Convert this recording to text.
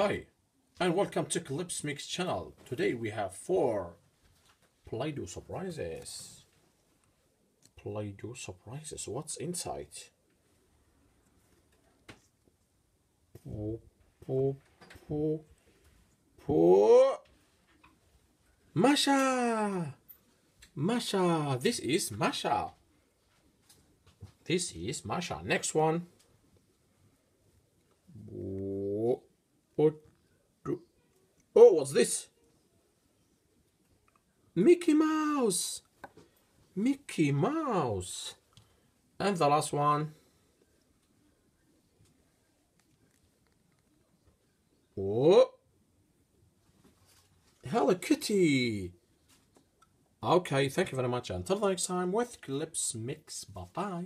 Hi, and welcome to Clips Mix channel. Today we have four Play-Doh surprises. Play-Doh surprises. What's inside? Po, po, po, po. Masha! Masha! This is Masha. This is Masha. Next one. Oh, oh, oh, what's this? Mickey Mouse. Mickey Mouse. And the last one. Oh. Hello Kitty. Okay, thank you very much. Until the next time with Clips Mix. Bye bye.